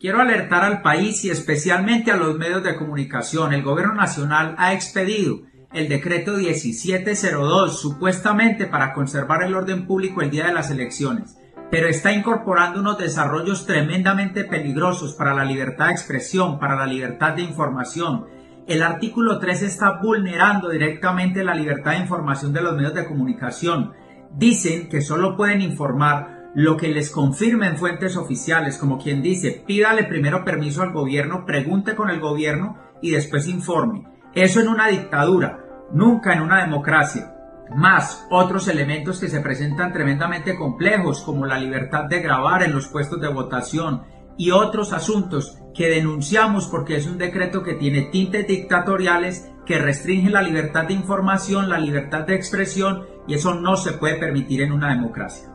Quiero alertar al país y especialmente a los medios de comunicación. El gobierno nacional ha expedido el decreto 1702 supuestamente para conservar el orden público el día de las elecciones, pero está incorporando unos desarrollos tremendamente peligrosos para la libertad de expresión, para la libertad de información. El artículo 3 está vulnerando directamente la libertad de información de los medios de comunicación. Dicen que solo pueden informar lo que les confirmen fuentes oficiales, como quien dice, pídale primero permiso al gobierno, pregunte con el gobierno y después informe. Eso en una dictadura, nunca en una democracia. Más otros elementos que se presentan tremendamente complejos, como la libertad de grabar en los puestos de votación y otros asuntos que denunciamos porque es un decreto que tiene tintes dictatoriales que restringe la libertad de información, la libertad de expresión y eso no se puede permitir en una democracia.